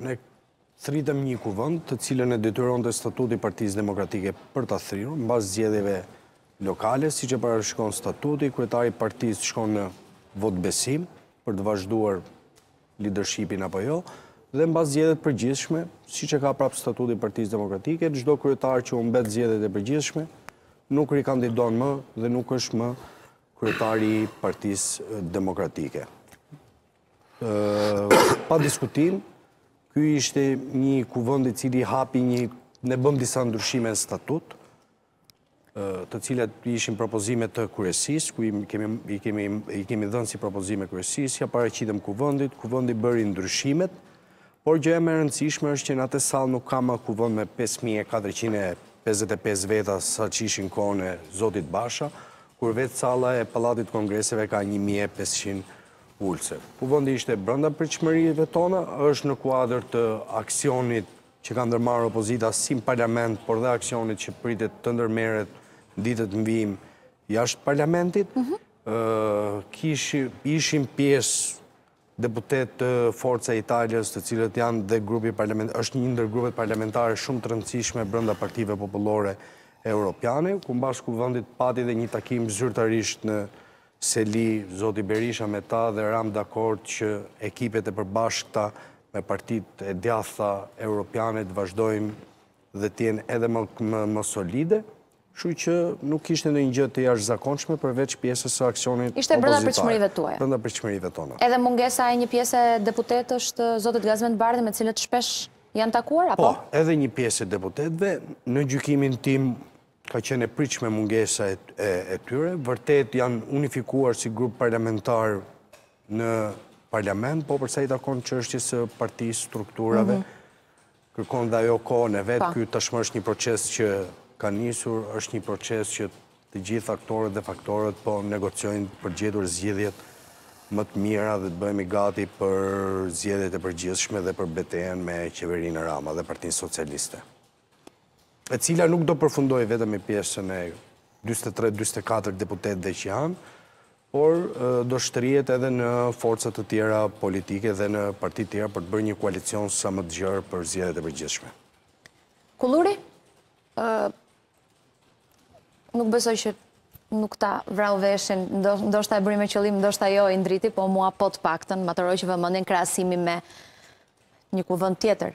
Ne thritëm një kuvend, të cilën e detyronte statuti i Partisë Demokratike për ta thirrur, mbas zgjedhjeve lokale, siç e parashikon statuti, kryetari i partisë shkon në votëbesim për të vazhduar lidershipin apo jo, dhe mbas zgjedhjeve të përgjithshme, siç e ka prapë statuti i Partisë Demokratike, çdo kryetar që humbet zgjedhjet e përgjithshme nuk rikandidon më dhe nuk është më kryetar i Partisë Demokratike. Pa diskutim, ky ishte një kuvend i cili hapi një, ne bëmë disa ndryshime në statut, të cilat ishin propozime të kryesisë, ku i kemi dhënë si propozime kryesisë, ia paraqitëm kuvendit, kuvendi bëri ndryshimet, por gjëja më e rëndësishme është që në atë sallë nuk ka më kuvend me 5455 veta siç ishin kohën e zotit Basha, kur vetë salla e Pallatit të Kongreseve ka 1500 ulëse. Kuvendi ishte brenda pritshmërive tona, është në kuadër të aksionit që ka ndërmarrë opozita si në parlament, por dhe aksionit që pritet të ndërmerret ditët në vijim jashtë parlamentit. Mhm. Ishin pjesë deputetë të Forca Italias të cilët janë dhe grupi parlament, është një ndër grupet parlamentare shumë të rëndësishme brenda partive popullore europiane, ku mbas kuvendit pati dhe një takim zyrtarisht në seli, zoti Berisha me ta dhe ramë dakord që ekipet e përbashkëta me partitë e djathta europiane të vazhdojnë dhe të jenë edhe më më solide, kështu që nuk kishte ndonjë gjë të jashtëzakonshme përveç pjesës së aksionit opozitare. Ishte brenda pritshmërive tuaja. Brenda pritshmërive tona. Edhe mungesa e një pjese deputetësh të zotit Gazment Bardhi me të cilët shpesh janë takuar, apo? Po, edhe një pjesë e deputetëve, në gjykimin tim, Ka qenë e pritshme mungesa e tyre. Vërtet janë unifikuar si grup parlamentar në parlament, po përsa i takon çështjes së partisë, strukturave, mhm. kërkon dhe ajo kohën e vet, ky tashmë është një proces që ka nisur, është një proces që të gjithë aktorët dhe faktorët po negociojnë për të gjetur zgjidhjet më të mira dhe të bëhemi gati për zgjedhjet e përgjithshme dhe për betejën me qeverinë Rama dhe Partinë Socialiste. e cila nuk do përfundojë vetëm me pjesën e 43-44 deputetëve që janë, por do shtrihet edhe në forca të tjera politike dhe në parti të tjera për të bërë një koalicion sa më të gjerë për zgjedhjet e përgjithshme. Kulluri? Nuk besoj që nuk ta vrau veshin, ndoshta e bëri me qëllim, ndoshta jo Indriti, po mua po të paktën, ma tërhoqi vëmendjen krahasimi me një kuvend tjetër,